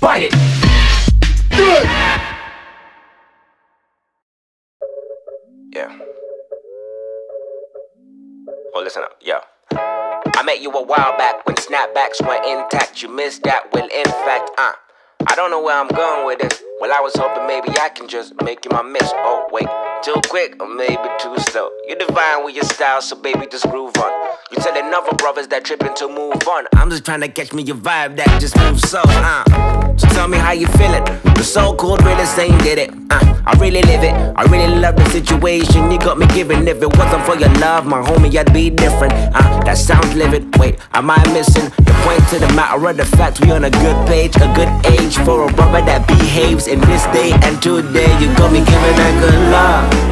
Bite it. Good. Yeah. Oh, listen up, yo. I met you a while back when snapbacks were intact. You missed that, well, in fact, uh. I don't know where I'm going with this. Well, I was hoping maybe I can just make you my miss. Oh, wait, too quick or maybe too slow. You're divine with your style, so baby, just groove on. You telling other brothers that tripping to move on. I'm just trying to catch me your vibe that just moves so, uh. So tell me how you feeling. The so cold really saying did it. Uh, I really live it. I really love the situation you got me giving. If it wasn't for your love, my homie, I'd be different. Uh, that sounds livid. Wait, am I missing the point to the matter of the fact we on a good page, a good age for a brother that behaves in this day and today. You got me giving that good love.